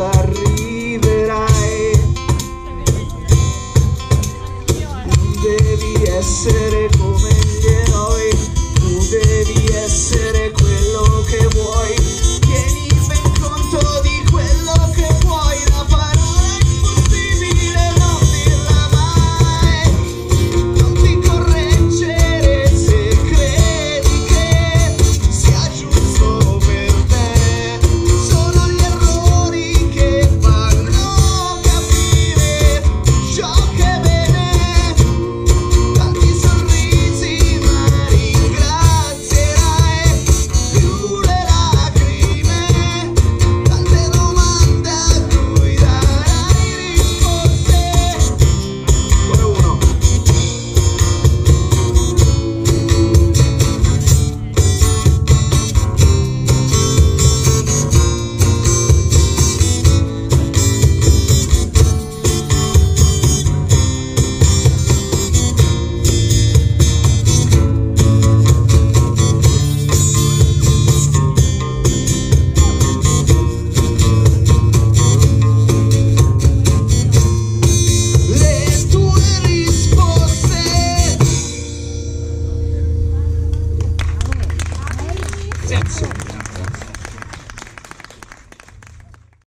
lugar. Sensu.